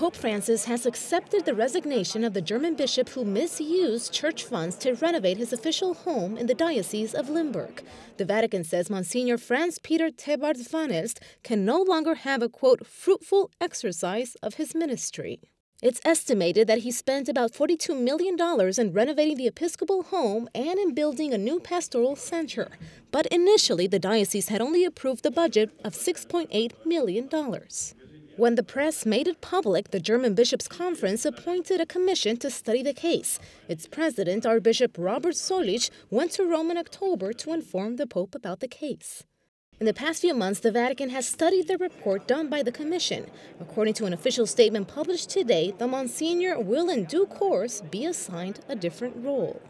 Pope Francis has accepted the resignation of the German bishop who misused church funds to renovate his official home in the Diocese of Limburg. The Vatican says Monsignor Franz Peter Tebartz van Elst can no longer have a quote fruitful exercise of his ministry. It's estimated that he spent about $42 million in renovating the Episcopal home and in building a new pastoral center. But initially, the diocese had only approved a budget of $6.8 million. When the press made it public, the German Bishops' Conference appointed a commission to study the case. Its president, Archbishop Robert Zollitsch, went to Rome in October to inform the Pope about the case. In the past few months, the Vatican has studied the report done by the Commission. According to an official statement published today, the Monsignor will in due course be assigned a different role.